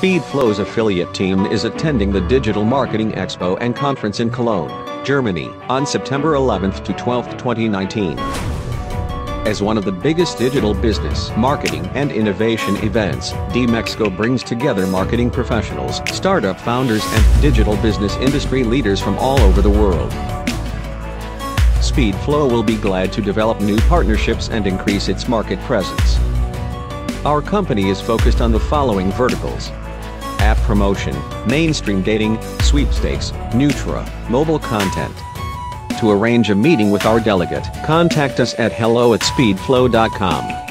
SpeedFlow's affiliate team is attending the Digital Marketing Expo and Conference in Cologne, Germany, on September 11th to 12th, 2019. As one of the biggest digital business, marketing, and innovation events, DMEXCO brings together marketing professionals, startup founders, and digital business industry leaders from all over the world. SpeedFlow will be glad to develop new partnerships and increase its market presence. Our company is focused on the following verticals. App promotion, mainstream dating, sweepstakes, Nutra, mobile content. To arrange a meeting with our delegate, contact us at hello at speedflow.com.